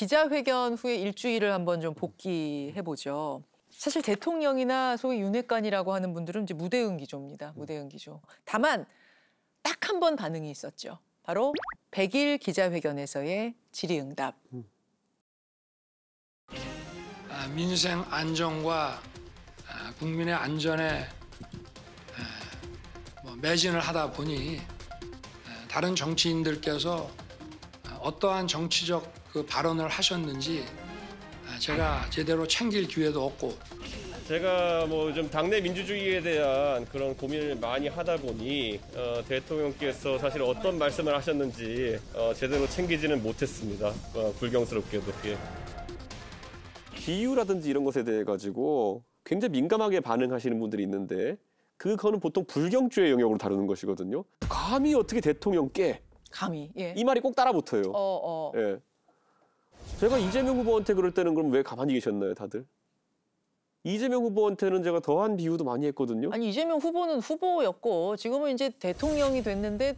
기자회견 후에 일주일을 한번 좀 복귀해 보죠. 사실 대통령이나 소위 윤핵관이라고 하는 분들은 이제 무대응 기조입니다. 무대응 기조. 다만 딱 한 번 반응이 있었죠. 바로 100일 기자회견에서의 질의응답. 아, 민생 안정과 아, 국민의 안전에 에, 뭐 매진을 하다 보니 에, 다른 정치인들께서 아, 어떠한 정치적 그 발언을 하셨는지 아, 제가 제대로 챙길 기회도 없고 제가 뭐좀 당내 민주주의에 대한 그런 고민을 많이 하다 보니 어, 대통령께서 사실 어떤 말씀을 하셨는지 어, 제대로 챙기지는 못했습니다. 어, 불경스럽게도. 예. 비유라든지 이런 것에 대해 가지고 굉장히 민감하게 반응하시는 분들이 있는데 그거는 보통 불경주의 영역으로 다루는 것이거든요. 감히 어떻게 대통령께 감히. 예. 이 말이 꼭 따라 붙어요. 어, 어. 예. 제가 이재명 후보한테 그럴 때는 그럼 왜 가만히 계셨나요, 다들? 이재명 후보한테는 제가 더한 비유도 많이 했거든요. 아니 이재명 후보는 후보였고 지금은 이제 대통령이 됐는데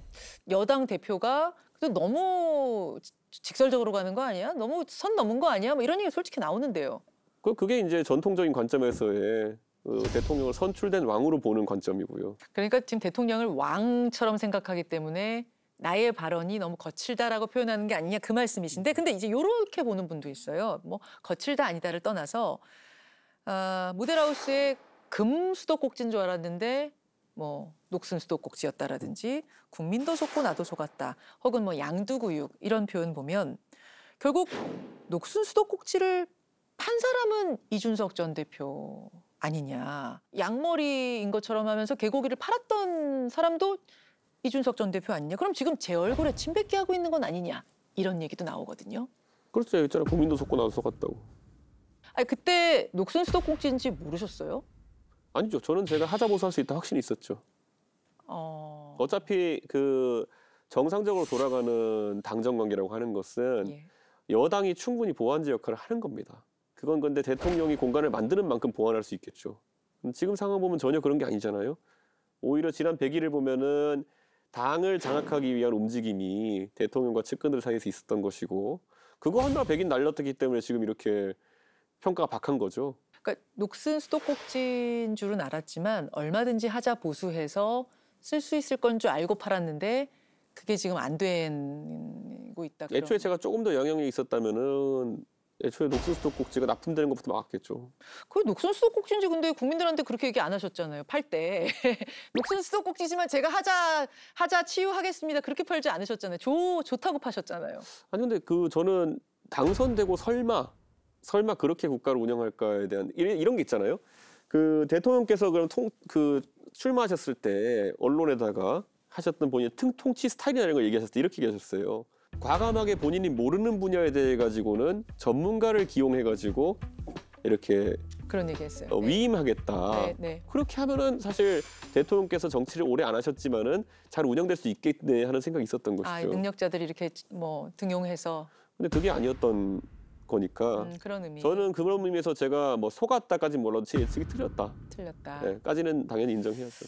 여당 대표가 너무 직설적으로 가는 거 아니야? 너무 선 넘은 거 아니야? 뭐 이런 얘기 솔직히 나오는데요. 그 그게 이제 전통적인 관점에서의 어, 대통령을 선출된 왕으로 보는 관점이고요. 그러니까 지금 대통령을 왕처럼 생각하기 때문에 나의 발언이 너무 거칠다라고 표현하는 게 아니냐 그 말씀이신데 근데 이제 요렇게 보는 분도 있어요. 뭐 거칠다 아니다를 떠나서 아, 모델하우스의 금 수도꼭지인 줄 알았는데 뭐 녹슨 수도꼭지였다라든지 국민도 속고 나도 속았다 혹은 뭐 양두구육 이런 표현 보면 결국 녹슨 수도꼭지를 판 사람은 이준석 전 대표 아니냐 양머리인 것처럼 하면서 개고기를 팔았던 사람도 이준석 전 대표 아니냐 그럼 지금 제 얼굴에 침 뱉게 하고 있는 건 아니냐 이런 얘기도 나오거든요. 그렇죠, 있잖아 국민도 속고 나도 속았다고. 아니 그때 녹슨 수도꼭지인지 모르셨어요? 아니죠, 저는 제가 하자보수 할 수 있다 확신이 있었죠. 어. 어차피 그 정상적으로 돌아가는 당정 관계라고 하는 것은 예. 여당이 충분히 보완제 역할을 하는 겁니다. 그건 근데 대통령이 공간을 만드는 만큼 보완할 수 있겠죠. 음, 지금 상황 보면 전혀 그런 게 아니잖아요. 오히려 지난 100일을 보면은 당을 장악하기 위한 움직임이 대통령과 측근들 사이에서 있었던 것이고 그거 하나 100일 날렸기 때문에 지금 이렇게 평가가 박한 거죠. 그러니까 녹슨 수도꼭지인 줄은 알았지만 얼마든지 하자 보수해서 쓸 수 있을 건 줄 알고 팔았는데 그게 지금 안 되고 있다. 그런. 애초에 제가 조금 더 영향력이 있었다면은 애초에 녹수수도 꼭지가 납품되는 것부터 막았겠죠. 그 녹슨 수도꼭지인지 근데 국민들한테 그렇게 얘기 안 하셨잖아요. 팔 때. 녹슨 수도꼭지지만 제가 하자 하자 치유하겠습니다. 그렇게 팔지 않으셨잖아요. 좋 좋다고 파셨잖아요. 아니 근데 그 저는 당선되고 설마 설마 그렇게 국가를 운영할까에 대한 이런, 이런 게 있잖아요. 그 대통령께서 그럼 통 그 출마하셨을 때 언론에다가 하셨던 본인의 통, 통치 스타일이라는 걸 얘기하셨을 때 이렇게 얘기하셨어요. 과감하게 본인이 모르는 분야에 대해 가지고는 전문가를 기용해 가지고 이렇게 그런 얘기했어요. 어, 네. 위임하겠다. 네, 네. 그렇게 하면은 사실 대통령께서 정치를 오래 안 하셨지만은 잘 운영될 수 있겠네 하는 생각이 있었던 것이죠. 아, 능력자들이 이렇게 뭐 등용해서 근데 그게 아니었던 거니까 음, 그런 의미. 저는 그런 의미에서 제가 뭐 속았다까지 몰라도 제 예측이 틀렸다. 틀렸다. 네, 까지는 당연히 인정해야죠.